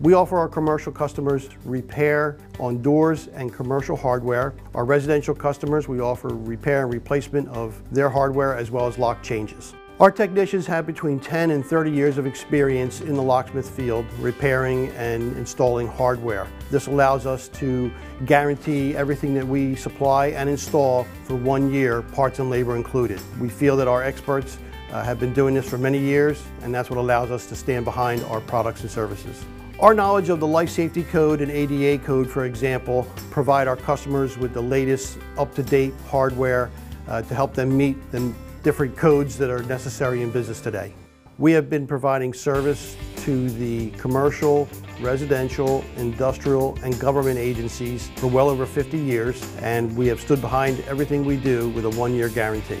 We offer our commercial customers repair on doors and commercial hardware. Our residential customers, we offer repair and replacement of their hardware as well as lock changes. Our technicians have between 10 and 30 years of experience in the locksmith field, repairing and installing hardware. This allows us to guarantee everything that we supply and install for one year, parts and labor included. We feel that our experts uh, have been doing this for many years, and that's what allows us to stand behind our products and services. Our knowledge of the Life Safety Code and ADA Code, for example, provide our customers with the latest up-to-date hardware uh, to help them meet the different codes that are necessary in business today. We have been providing service to the commercial, residential, industrial, and government agencies for well over 50 years, and we have stood behind everything we do with a one-year guarantee.